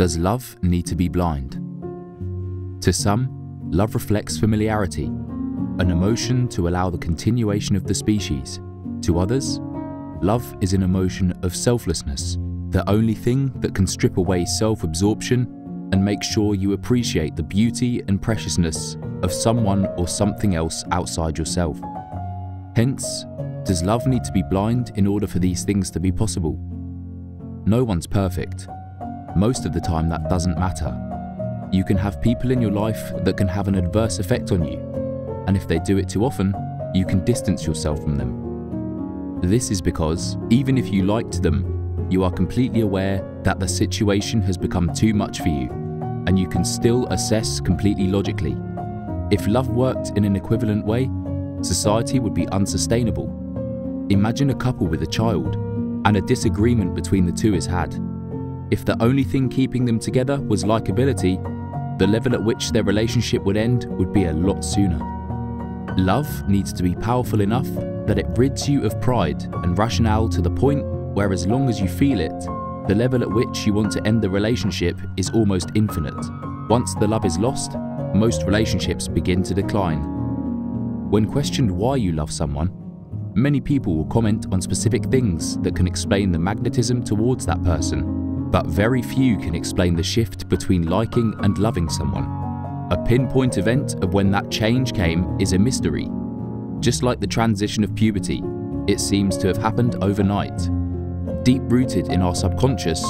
Does love need to be blind? To some, love reflects familiarity, an emotion to allow the continuation of the species. To others, love is an emotion of selflessness, the only thing that can strip away self absorption and make sure you appreciate the beauty and preciousness of someone or something else outside yourself. Hence, does love need to be blind in order for these things to be possible? No one's perfect. Most of the time, that doesn't matter. You can have people in your life that can have an adverse effect on you, and if they do it too often, you can distance yourself from them. This is because, even if you liked them, you are completely aware that the situation has become too much for you, and you can still assess completely logically. If love worked in an equivalent way, society would be unsustainable. Imagine a couple with a child, and a disagreement between the two is had. If the only thing keeping them together was likability, the level at which their relationship would end would be a lot sooner. Love needs to be powerful enough that it rids you of pride and rationale to the point where, as long as you feel it, the level at which you want to end the relationship is almost infinite. Once the love is lost, most relationships begin to decline. When questioned why you love someone, many people will comment on specific things that can explain the magnetism towards that person, but very few can explain the shift between liking and loving someone. A pinpoint event of when that change came is a mystery. Just like the transition of puberty, it seems to have happened overnight. Deep rooted in our subconscious,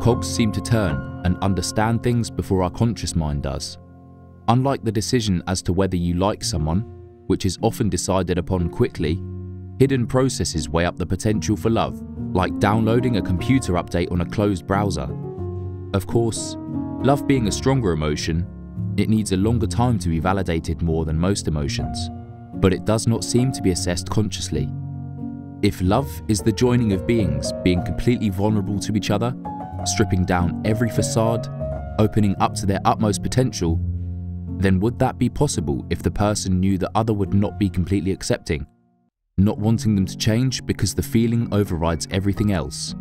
cogs seem to turn and understand things before our conscious mind does. Unlike the decision as to whether you like someone, which is often decided upon quickly, hidden processes weigh up the potential for love, like downloading a computer update on a closed browser. Of course, love being a stronger emotion, it needs a longer time to be validated more than most emotions, but it does not seem to be assessed consciously. If love is the joining of beings being completely vulnerable to each other, stripping down every facade, opening up to their utmost potential, then would that be possible if the person knew the other would not be completely accepting, not wanting them to change because the feeling overrides everything else?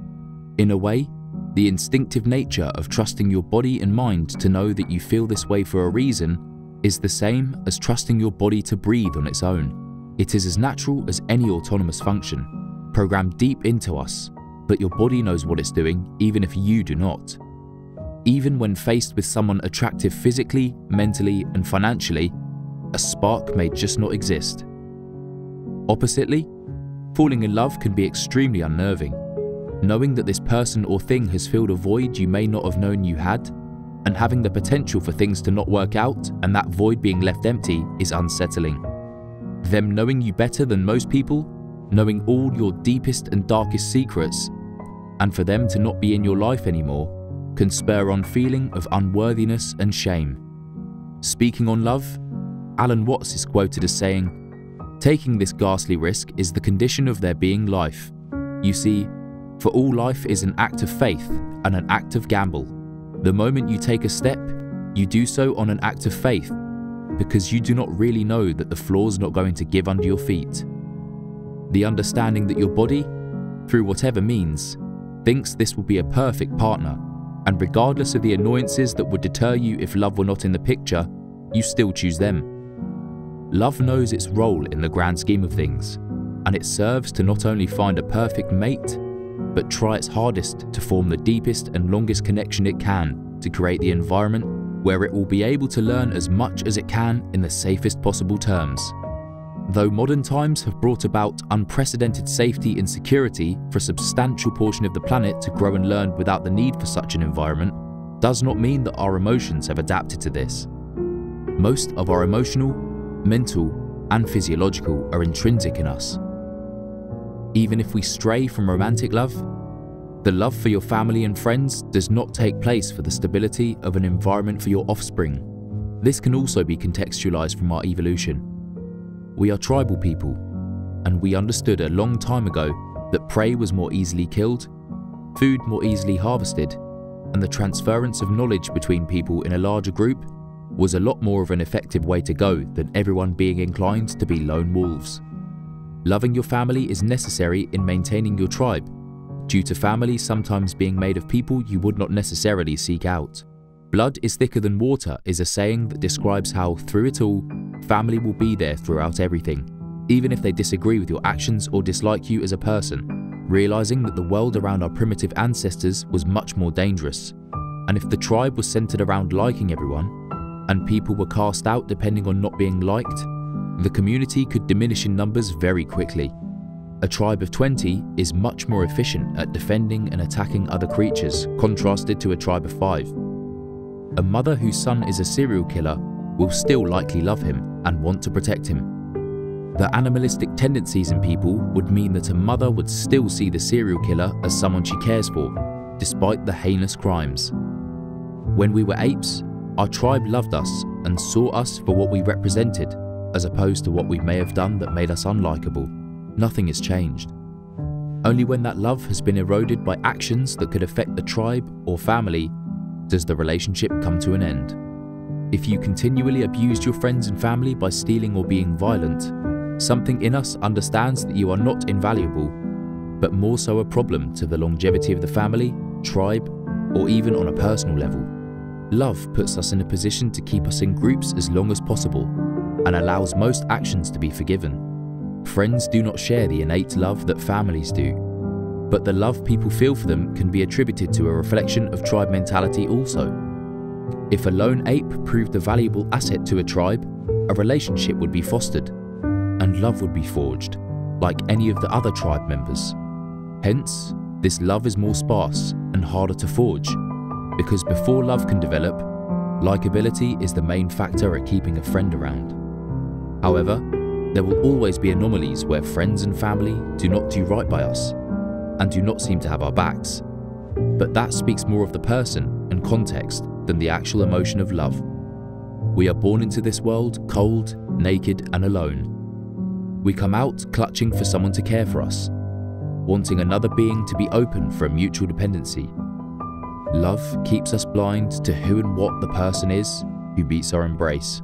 In a way, the instinctive nature of trusting your body and mind to know that you feel this way for a reason is the same as trusting your body to breathe on its own. It is as natural as any autonomous function, programmed deep into us, but your body knows what it's doing even if you do not. Even when faced with someone attractive physically, mentally, and financially, a spark may just not exist. Oppositely, falling in love can be extremely unnerving. Knowing that this person or thing has filled a void you may not have known you had, and having the potential for things to not work out and that void being left empty is unsettling. Them knowing you better than most people, knowing all your deepest and darkest secrets, and for them to not be in your life anymore can spur on feeling of unworthiness and shame. Speaking on love, Alan Watts is quoted as saying, Taking this ghastly risk is the condition of there being life. You see, for all life is an act of faith and an act of gamble. The moment you take a step, you do so on an act of faith because you do not really know that the floor's not going to give under your feet. The understanding that your body, through whatever means, thinks this will be a perfect partner, and regardless of the annoyances that would deter you if love were not in the picture, you still choose them. Love knows its role in the grand scheme of things, and it serves to not only find a perfect mate, but try its hardest to form the deepest and longest connection it can to create the environment where it will be able to learn as much as it can in the safest possible terms. Though modern times have brought about unprecedented safety and security for a substantial portion of the planet to grow and learn without the need for such an environment, does not mean that our emotions have adapted to this. Most of our emotional, mental, and physiological are intrinsic in us. Even if we stray from romantic love, the love for your family and friends does not take place for the stability of an environment for your offspring. This can also be contextualized from our evolution. We are tribal people, and we understood a long time ago that prey was more easily killed, food more easily harvested, and the transference of knowledge between people in a larger group was a lot more of an effective way to go than everyone being inclined to be lone wolves. Loving your family is necessary in maintaining your tribe, due to family sometimes being made of people you would not necessarily seek out. Blood is thicker than water is a saying that describes how, through it all, family will be there throughout everything, even if they disagree with your actions or dislike you as a person, realizing that the world around our primitive ancestors was much more dangerous. And if the tribe was centered around liking everyone, and people were cast out depending on not being liked, the community could diminish in numbers very quickly. A tribe of 20 is much more efficient at defending and attacking other creatures, contrasted to a tribe of 5. A mother whose son is a serial killer will still likely love him and want to protect him. The animalistic tendencies in people would mean that a mother would still see the serial killer as someone she cares for, despite the heinous crimes. When we were apes, our tribe loved us and saw us for what we represented, as opposed to what we may have done that made us unlikable. Nothing has changed. Only when that love has been eroded by actions that could affect the tribe or family does the relationship come to an end. If you continually abused your friends and family by stealing or being violent, something in us understands that you are not invaluable, but more so a problem to the longevity of the family, tribe, or even on a personal level. Love puts us in a position to keep us in groups as long as possible and allows most actions to be forgiven. Friends do not share the innate love that families do, but the love people feel for them can be attributed to a reflection of tribe mentality also. If a lone ape proved a valuable asset to a tribe, a relationship would be fostered, and love would be forged, like any of the other tribe members. Hence, this love is more sparse and harder to forge, because before love can develop, likability is the main factor at keeping a friend around. However, there will always be anomalies where friends and family do not do right by us and do not seem to have our backs. But that speaks more of the person and context than the actual emotion of love. We are born into this world cold, naked, and alone. We come out clutching for someone to care for us, wanting another being to be open for a mutual dependency. Love keeps us blind to who and what the person is who beats our embrace.